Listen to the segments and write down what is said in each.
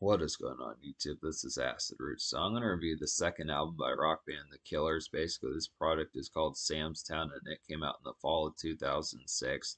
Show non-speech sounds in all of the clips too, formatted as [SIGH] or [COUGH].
What is going on YouTube? This is Acid Rootz. So I'm going to review the second album by rock band The Killers. Basically, this product is called Sam's Town and it came out in the fall of 2006.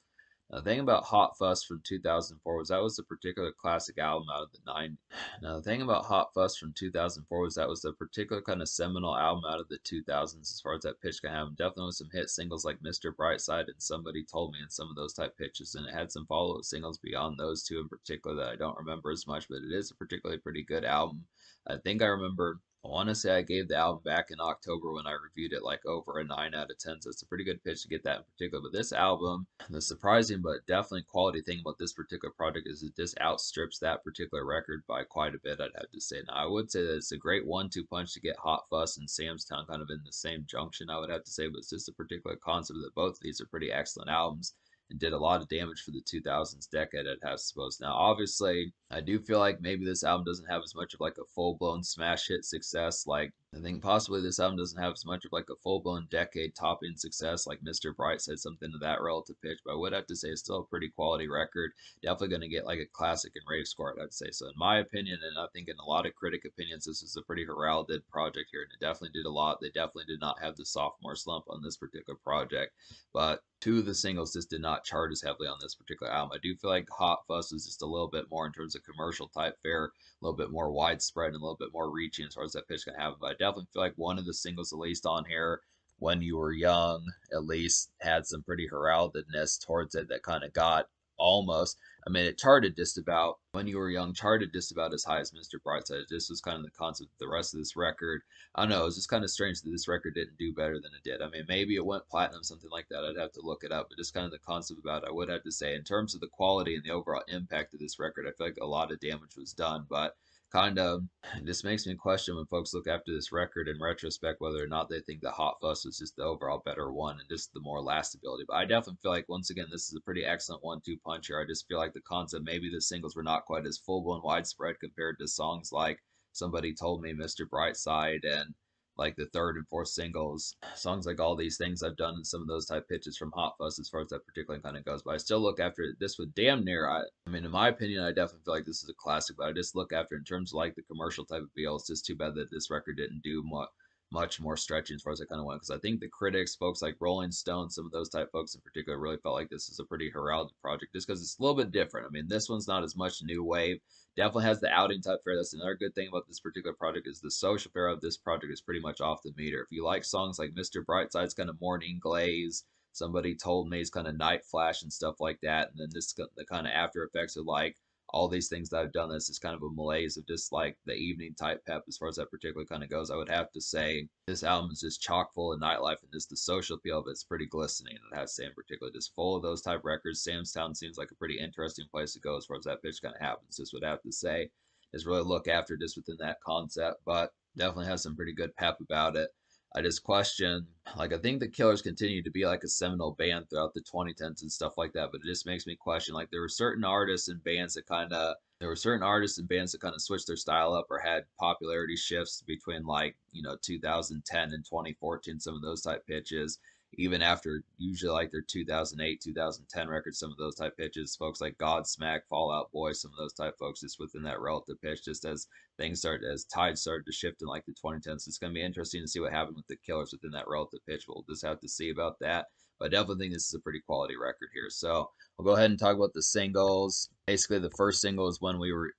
The thing about Hot Fuss from 2004 was that was a particular classic album out of the 90s. Now, the thing about Hot Fuss from 2004 was that was a particular kind of seminal album out of the 2000s as far as that pitch can have. Definitely with some hit singles like Mr. Brightside and Somebody Told Me and some of those type pitches. And it had some follow-up singles beyond those two in particular that I don't remember as much, but it is a particularly pretty good album. I think I remember I want to say I gave the album back in October when I reviewed it like over a 9 out of 10, so it's a pretty good pitch to get that in particular. But this album, the surprising but definitely quality thing about this particular project is it just outstrips that particular record by quite a bit, I'd have to say. Now, I would say that it's a great one-two punch to get Hot Fuss and Sam's Town kind of in the same junction, I would have to say, but it's just a particular concept that both of these are pretty excellent albums and did a lot of damage for the 2000s decade, I'd have to suppose. Now, obviously, I do feel like maybe this album doesn't have as much of like a full blown smash hit success. Like, I think possibly this album doesn't have as much of like a full blown decade topping success like Mr. Brightside something to that relative pitch, but I would have to say it's still a pretty quality record. Definitely going to get like a classic and rave score, I'd say. So, in my opinion, and I think in a lot of critic opinions, this is a pretty heralded project here, and it definitely did a lot. They definitely did not have the sophomore slump on this particular project, but two of the singles just did not chart as heavily on this particular album. I do feel like Hot Fuss was just a little bit more in terms of commercial type fare, a little bit more widespread and a little bit more reaching as far as that pitch can have. But I definitely feel like one of the singles, at least on here, when you were young, at least had some pretty heraldedness towards it that kind of got almost. I mean, it charted just about when you were young, charted just about as high as Mr. Brightside. This was kind of the concept of the rest of this record. I don't know, it was just kind of strange that this record didn't do better than it did. I mean, maybe it went platinum, something like that. I'd have to look it up, but just kind of the concept about it, I would have to say, in terms of the quality and the overall impact of this record, I feel like a lot of damage was done, but kind of just makes me question when folks look after this record in retrospect whether or not they think the Hot Fuss was just the overall better one and just the more lastability. But I definitely feel like once again this is a pretty excellent one-two punch here. I just feel like the concept maybe the singles were not quite as full-blown widespread compared to songs like Somebody Told Me, Mr. Brightside, and like the third and fourth singles, songs like all these things I've done some of those type pitches from Hot Fuss as far as that particular kind of goes. But I still look after. This with damn near. I, I mean, in my opinion, I definitely feel like this is a classic. But I just look after in terms of like the commercial type of feel. It's just too bad that this record didn't do much much more stretching as far as I kind of went because I think the critics, folks like Rolling Stone, some of those type folks in particular, really felt like this is a pretty heralded project just because it's a little bit different. I mean, this one's not as much new wave. Definitely has the outing type fare. That's another good thing about this particular project is the social fare of this project is pretty much off the meter. If you like songs like Mr. Brightside's kind of morning glaze, somebody told me it's kind of night flash and stuff like that, and then this the kind of after effects are like all these things that I've done this is kind of a malaise of just like the evening type pep as far as that particular kind of goes. I would have to say this album is just chock full of nightlife and just the social appeal of it's pretty glistening. It has say in just full of those type records. Sam's Town seems like a pretty interesting place to go as far as that pitch kind of happens. Just would have to say is really look after just within that concept, but definitely has some pretty good pep about it. I just question, like, I think the Killers continue to be like a seminal band throughout the 2010s and stuff like that, but it just makes me question, like, there were certain artists and bands that kind of, there were certain artists and bands that kind of switched their style up or had popularity shifts between, like, you know, 2010 and 2014, some of those type pitches even after usually like their 2008 2010 records some of those type pitches folks like godsmack Fall Out Boy some of those type folks just within that relative pitch just as things start as tides started to shift in like the 2010s it's going to be interesting to see what happened with the killers within that relative pitch. We'll just have to see about that. But I definitely think this is a pretty quality record here. So we'll go ahead and talk about the singles. Basically the first single is when we were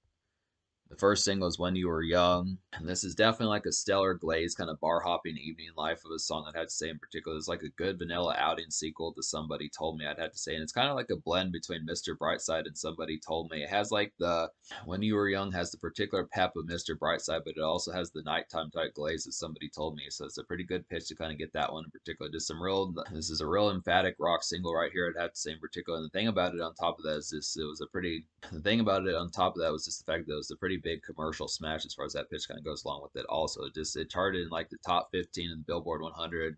the first single is When You Were Young. And this is definitely like a stellar glaze kind of bar hopping evening life of a song I'd have to say in particular. It's like a good vanilla outing sequel to Somebody Told Me I'd have to say. And it's kind of like a blend between Mr. Brightside and Somebody Told Me. It has like the When You Were Young has the particular pep of Mr. Brightside, but it also has the nighttime type glaze that Somebody Told Me. So it's a pretty good pitch to kind of get that one in particular. Just some real, this is a real emphatic rock single right here, I'd have to say in particular. And the thing about it on top of that is this, it was a pretty, the thing about it on top of that was just the fact that it was a pretty big commercial smash as far as that pitch kind of goes along with it. Also, just it charted in like the top 15 in the Billboard 100.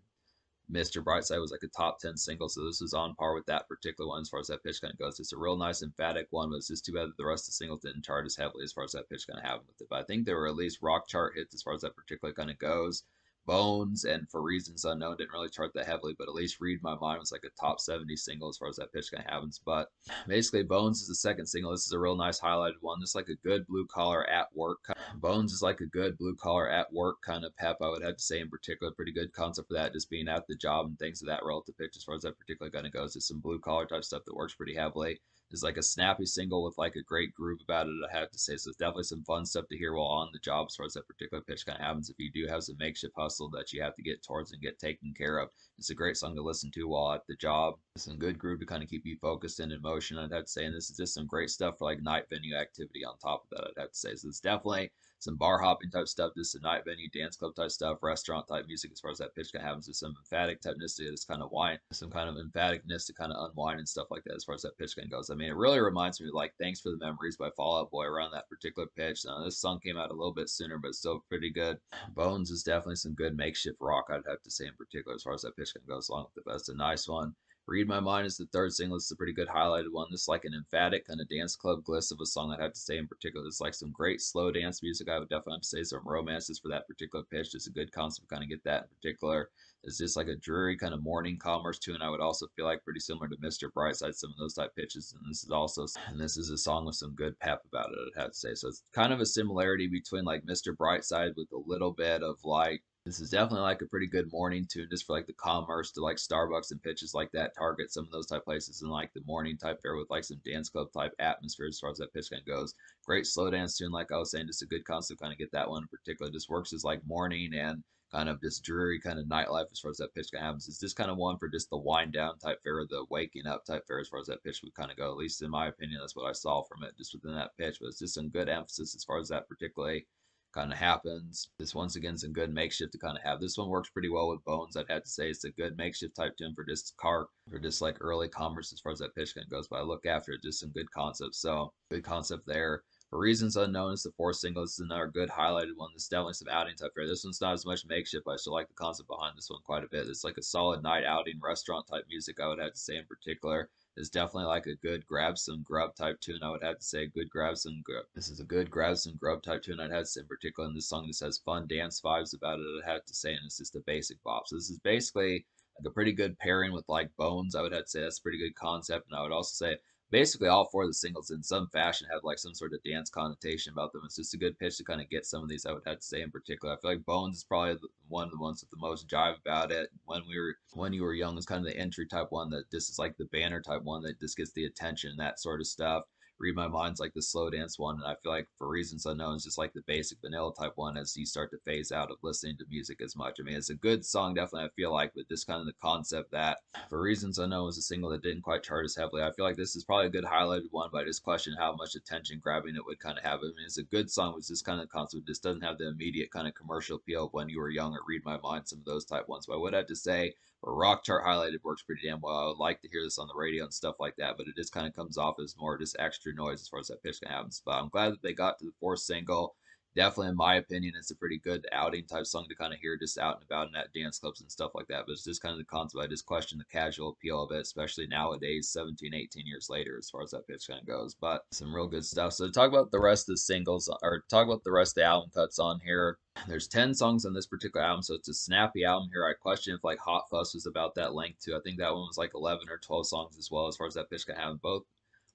Mr. Brightside was like a top 10 single, so this was on par with that particular one as far as that pitch kind of goes. It's a real nice emphatic one, but it's just too bad that the rest of the singles didn't chart as heavily as far as that pitch kind of happened with it. But I think there were at least rock chart hits as far as that particular kind of goes. Bones and For Reasons Unknown didn't really chart that heavily, but at least Read My Mind was like a top 70 single as far as that pitch kind of happens. But basically, Bones is the second single. This is a real nice highlighted one. This is like a good blue collar at work. Bones is like a good blue collar at work kind of pep, I would have to say in particular. Pretty good concept for that, just being at the job and things of that relative pitch as far as that particular kind of goes. It's some blue collar type stuff that works pretty heavily is like a snappy single with like a great groove about it. I have to say, so it's definitely some fun stuff to hear while on the job as far as that particular pitch kind of happens. If you do have some makeshift hustle that you have to get towards and get taken care of, it's a great song to listen to while at the job. Some good groove to kind of keep you focused and in motion. I'd have to say, and this is just some great stuff for like night venue activity on top of that. I'd have to say, so it's definitely some bar hopping type stuff, just some night venue, dance club type stuff, restaurant type music as far as that pitch kind of happens. There's some emphatic typeness to this kind of wine, some kind of emphaticness to kind of unwind and stuff like that as far as that pitch kind goes. I mean, it really reminds me of like Thanks for the Memories by Fall Out Boy around that particular pitch. Now, this song came out a little bit sooner, but still pretty good. Bones is definitely some good makeshift rock, I'd have to say in particular as far as that pitch kind goes along with the best. A nice one. Read My Mind is the third single. It's a pretty good highlighted one. This is like an emphatic kind of dance club gliss of a song I'd have to say in particular. It's like some great slow dance music. I would definitely say some romances for that particular pitch. It's a good concept kind of get that in particular. It's just like a dreary kind of morning commerce tune. I would also feel like pretty similar to Mr. Brightside, some of those type pitches. And this is also, and this is a song with some good pep about it, I'd have to say. So it's kind of a similarity between like Mr. Brightside with a little bit of like this is definitely like a pretty good morning tune just for like the commerce to like Starbucks and pitches like that, Target, some of those type places, and like the morning type fair with like some dance club type atmosphere as far as that pitch kind of goes. Great slow dance tune, like I was saying, just a good concept kind of get that one in particular. Just works as like morning and kind of this dreary kind of nightlife as far as that pitch kind of happens. It's just kind of one for just the wind down type fair, the waking up type fair as far as that pitch would kind of go. At least in my opinion, that's what I saw from it just within that pitch. But it's just some good emphasis as far as that particularly kind of happens. This once again is a good makeshift to kind of have. This one works pretty well with Bones. I'd have to say it's a good makeshift type tune for just car for just like early commerce as far as that pitch of goes. But I look after it, just some good concepts. So good concept there. For reasons unknown, it's the four singles. This is another good highlighted one. This is definitely some outing type fare. This one's not as much makeshift, but I still like the concept behind this one quite a bit. It's like a solid night outing restaurant type music, I would have to say in particular is definitely like a good grab some grub type tune. I would have to say good grab some grub. This is a good grab some grub type tune. I'd have to say in particular in this song. This has fun dance vibes about it. I'd have to say, and it's just a basic bop. So this is basically like a pretty good pairing with like Bones. I would have to say that's a pretty good concept. And I would also say basically all four of the singles in some fashion have like some sort of dance connotation about them. It's just a good pitch to kind of get some of these. I would have to say in particular. I feel like Bones is probably one of the ones with the most jive about it. When we were when you were young is kind of the entry type one that this is like the banner type one that just gets the attention and that sort of stuff. Read My Mind's like the slow dance one, and I feel like for reasons unknown, it's just like the basic vanilla type one as you start to phase out of listening to music as much. I mean, it's a good song, definitely, I feel like, but just kind of the concept that for reasons unknown was a single that didn't quite chart as heavily. I feel like this is probably a good highlighted one, but I just question how much attention grabbing it would kind of have. I mean, it's a good song with this kind of concept, just doesn't have the immediate kind of commercial appeal of when you were young or Read My Mind, some of those type ones. But I would have to say, rock chart highlighted works pretty damn well. I would like to hear this on the radio and stuff like that, but it just kind of comes off as more just extra noise as far as that pitch can happen. But I'm glad that they got to the fourth single definitely, in my opinion, it's a pretty good outing type song to kind of hear just out and about in at dance clubs and stuff like that. But it's just kind of the concept. I just question the casual appeal of it, especially nowadays, 17, 18 years later, as far as that pitch kind of goes. But some real good stuff. So talk about the rest of the singles, or talk about the rest of the album cuts on here. There's 10 songs on this particular album, so it's a snappy album here. I question if like Hot Fuss was about that length too. I think that one was like 11 or 12 songs as well, as far as that pitch can have. Both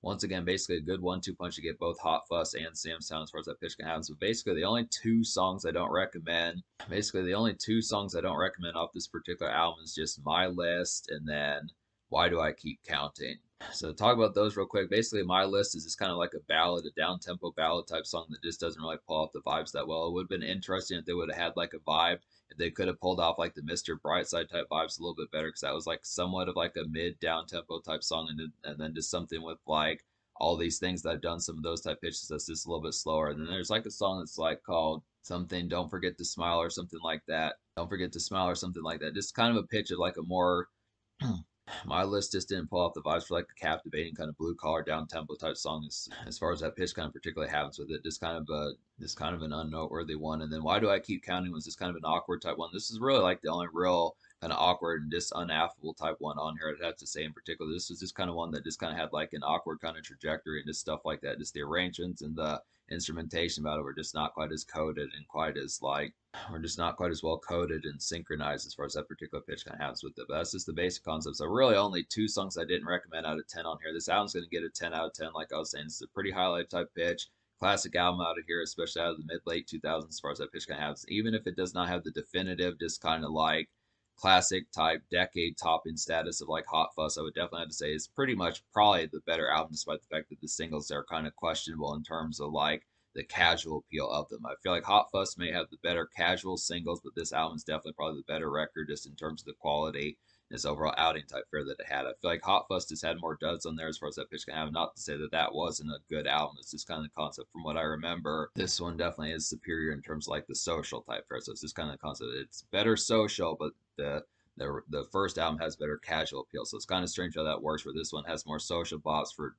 once again, basically a good one-two punch to get both Hot Fuss and Sam's Town as far as that pitch can happen. So basically, the only two songs I don't recommend, basically the only two songs I don't recommend off this particular album is just My List and then Why Do I Keep Counting. So talk about those real quick, basically my list is just kind of like a ballad, a down tempo ballad type song that just doesn't really pull off the vibes that well. It would have been interesting if they would have had like a vibe they could have pulled off like the Mr. Brightside type vibes a little bit better because that was like somewhat of like a mid down tempo type song, and then, and then just something with like all these things that I've done some of those type pitches that's just a little bit slower. And then there's like a song that's like called something Don't Forget to Smile or something like that. Don't Forget to Smile or something like that. Just kind of a pitch of like a more [CLEARS THROAT] my list just didn't pull off the vibes for like the captivating kind of blue collar down tempo type song as, as far as that pitch kind of particularly happens with it. Just kind of a just kind of an unnoteworthy one. And then why do I keep counting was just kind of an awkward type one. This is really like the only real kind of awkward and just unaffable type one on here. I'd have to say in particular, this was just kind of one that just kind of had like an awkward kind of trajectory and just stuff like that. Just the arrangements and the instrumentation about it were just not quite as coded and quite as like, we're just not quite as well coded and synchronized as far as that particular pitch kind of has with it. But that's just the basic concept. So really only two songs I didn't recommend out of 10 on here. This album's going to get a 10 out of 10. Like I was saying, it's a pretty highlight type pitch classic album out of here, especially out of the mid late 2000s, as far as that pitch kind of has. Even if it does not have the definitive, just kind of like classic type decade topping status of like Hot Fuss, I would definitely have to say is pretty much probably the better album, despite the fact that the singles are kind of questionable in terms of like the casual appeal of them. I feel like Hot Fuss may have the better casual singles, but this album is definitely probably the better record just in terms of the quality his overall outing type fare that it had. I feel like Hot Fuss has had more duds on there as far as that pitch can have. Not to say that that wasn't a good album. It's just kind of the concept from what I remember. This one definitely is superior in terms of like the social type fare. So it's just kind of the concept. It's better social, but the the the first album has better casual appeal. So it's kind of strange how that works. Where this one has more social bops for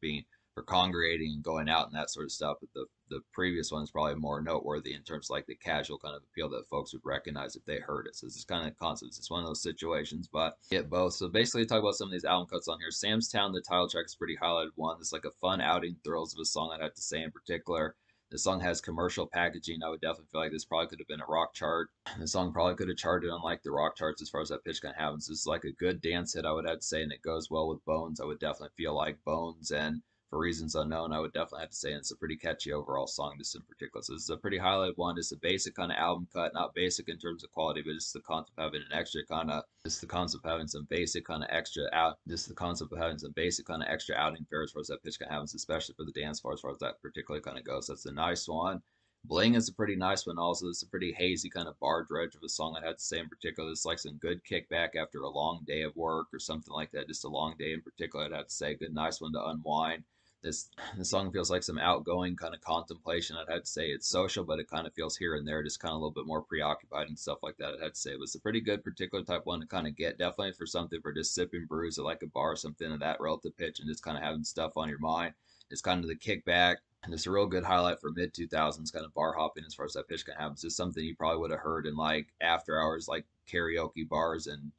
being for congregating and going out and that sort of stuff. But the the previous one is probably more noteworthy in terms of like the casual kind of appeal that folks would recognize if they heard it. So this is kind of concepts. It's one of those situations, but get both. So basically, talk about some of these album cuts on here. Sam's Town, the title track is pretty highlighted one. It's like a fun outing thrills of a song. I'd have to say in particular. The song has commercial packaging. I would definitely feel like this probably could have been a rock chart. [CLEARS THROAT] The song probably could have charted on like the rock charts as far as that pitch of happens. This is like a good dance hit, I would have to say, and it goes well with Bones. I would definitely feel like Bones and for reasons unknown, I would definitely have to say it's a pretty catchy overall song, this in particular. So this is a pretty highlighted one. It's a basic kind of album cut, not basic in terms of quality, but just the concept of having an extra kind of, just the concept of having some basic kind of extra out, just the concept of having some basic kind of extra outing fare as far as that pitch kind of happens, especially for the dance floor as far as that particularly kind of goes. That's a nice one. Bling is a pretty nice one also. It's a pretty hazy kind of bar dredge of a song I had to say in particular. It's like some good kickback after a long day of work or something like that. Just a long day in particular, I'd have to say. Good, nice one to unwind this the song feels like some outgoing kind of contemplation. I'd have to say it's social, but it kind of feels here and there, just kind of a little bit more preoccupied and stuff like that. I'd have to say it was a pretty good particular type one to kind of get. Definitely for something for just sipping brews at like a bar or something of that relative pitch and just kind of having stuff on your mind. It's kind of the kickback. And it's a real good highlight for mid 2000s kind of bar hopping as far as that pitch can happen. It's just something you probably would have heard in like after hours, like karaoke bars and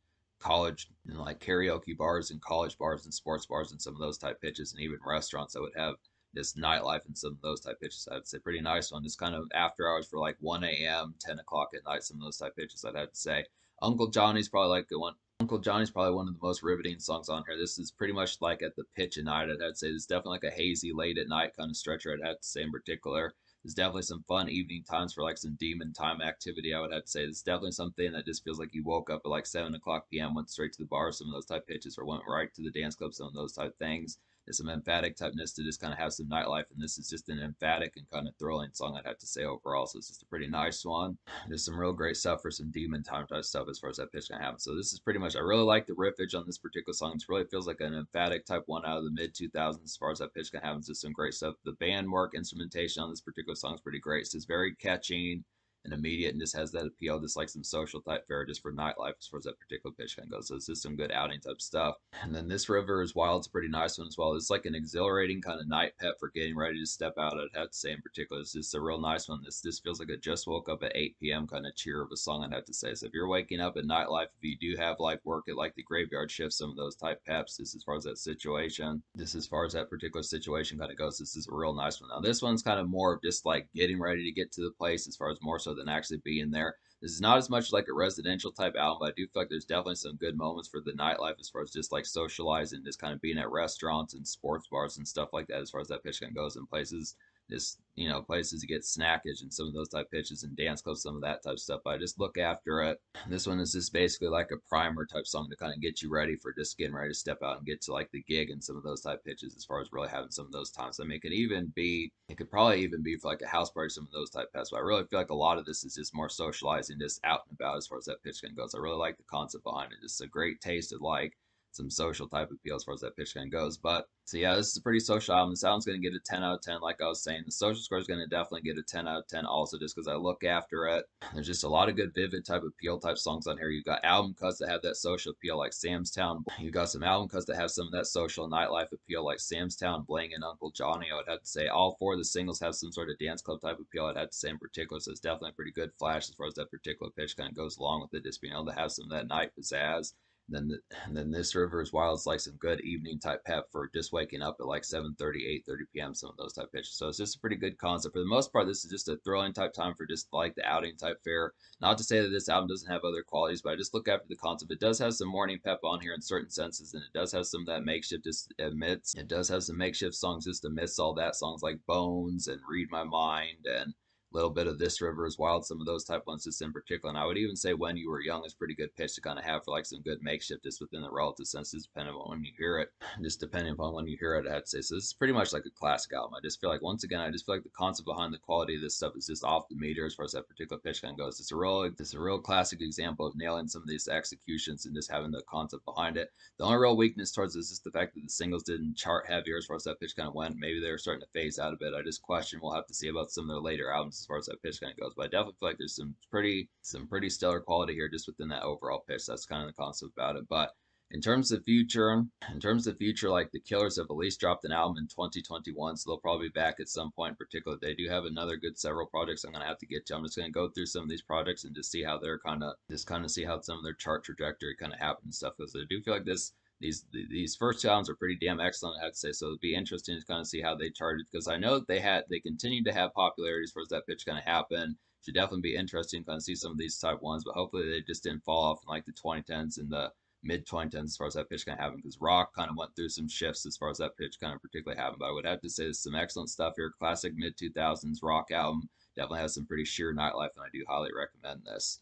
college and like karaoke bars and college bars and sports bars and some of those type pitches and even restaurants that would have this nightlife and some of those type pitches. I'd say pretty nice one. Just kind of after hours for like 1 a.m., 10 o'clock at night, some of those type pitches I'd have to say. Uncle Jonny's probably like the one. Uncle Jonny's probably one of the most riveting songs on here. This is pretty much like at the pitch at night. I'd say it's definitely like a hazy late at night kind of stretcher. I'd have to say in particular. There's definitely some fun evening times for like some demon time activity. I would have to say it's definitely something that just feels like you woke up at like seven o'clock p.m., went straight to the bar, some of those type pitches, or went right to the dance club, some of those type things. There's some emphatic typeness to just kind of have some nightlife, and this is just an emphatic and kind of thrilling song. I'd have to say overall, so it's just a pretty nice one. There's some real great stuff for some demon time type stuff as far as that pitch can happen. So this is pretty much. I really like the riffage on this particular song. It really feels like an emphatic type one out of the mid 2000s as far as that pitch can happen. It's just some great stuff. The band work, instrumentation on this particular song is pretty great. It's very catching and immediate and just has that appeal, just like some social type fare just for nightlife as far as that particular pitch can go. So it's just some good outing type stuff. And then this river is wild. It's a pretty nice one as well. It's like an exhilarating kind of night pep for getting ready to step out. I'd have to say in particular, it's just a real nice one. This this feels like a just woke up at 8 p.m. kind of cheer of a song. I'd have to say. So if you're waking up at nightlife, if you do have like work at like the graveyard shift, some of those type peps, this as far as that situation, this as far as that particular situation kind of goes, this is a real nice one. Now this one's kind of more of just like getting ready to get to the place as far as more so than actually being there. This is not as much like a residential type album, but I do feel like there's definitely some good moments for the nightlife as far as just like socializing, just kind of being at restaurants and sports bars and stuff like that as far as that pitch of goes in places just you know places to get snackage and some of those type pitches and dance clubs, some of that type stuff. But I just look after it. This one is just basically like a primer type song to kind of get you ready for just getting ready to step out and get to like the gig and some of those type pitches as far as really having some of those times. I mean, it could even be, it could probably even be for like a house party, some of those type pets. But I really feel like a lot of this is just more socializing, just out and about as far as that pitch can go. So I really like the concept behind it. Just a great taste of like some social type appeal as far as that pitch of goes. But so yeah, this is a pretty social album. This album's to get a 10 out of 10, like I was saying. The social score is to definitely get a 10 out of 10 also just because I look after it. There's just a lot of good vivid type appeal type songs on here. You've got album cuts that have that social appeal like Sam's Town. You've got some album cuts that have some of that social nightlife appeal like Sam's Town, Bling, and Uncle Jonny. I would have to say all four of the singles have some sort of dance club type appeal. I'd have to say in particular. So it's definitely a pretty good flash as far as that particular pitch kind of goes along with it, just being able to have some of that night pizzazz. Then, and [SIGHS] then this river is wild. It's like some good evening type pep for just waking up at like 7 30, 8 30 p.m. Some of those type pitches. So it's just a pretty good concept. For the most part, this is just a thrilling type time for just like the outing type fare. Not to say that this album doesn't have other qualities, but I just look after the concept. It does have some morning pep on here in certain senses, and it does have some that makeshift just uh, amidst. It does have some makeshift songs just amidst all that songs like Bones and Read My Mind and little bit of this river is wild some of those type ones just in particular and i would even say when you were young is pretty good pitch to kind of have for like some good makeshift just within the relative senses depending on when you hear it [CLEARS THROAT] just depending upon when you hear it i'd say. So this is pretty much like a classic album. I just feel like once again i just feel like the concept behind the quality of this stuff is just off the meter as far as that particular pitch kind of goes. It's a real it's a real classic example of nailing some of these executions and just having the concept behind it. The only real weakness towards this is the fact that the singles didn't chart heavier as far as that pitch kind of went. Maybe they were starting to phase out a bit. I just question we'll have to see about some of their later albums as far as that pitch kind of goes. But I definitely feel like there's some pretty some pretty stellar quality here just within that overall pitch. That's kind of the concept about it. But in terms of future, in terms of future, like the Killers have at least dropped an album in 2021, so they'll probably be back at some point. In particular, they do have another good several projects. I'm gonna have to get to. I'm just gonna go through some of these projects and just see how they're kind of just kind of see how some of their chart trajectory kind of happened and stuff. Because I do feel like this these these first albums are pretty damn excellent, I have to say. So it'd be interesting to kind of see how they charted because I know they had they continued to have popularity as far as that pitch kind of happened. Should definitely be interesting to kind of see some of these type ones, but hopefully they just didn't fall off in like the 2010s and the mid 2010s as far as that pitch kind of happened because rock kind of went through some shifts as far as that pitch kind of particularly happened. But I would have to say there's some excellent stuff here. Classic mid 2000s rock album definitely has some pretty sheer nightlife, and I do highly recommend this.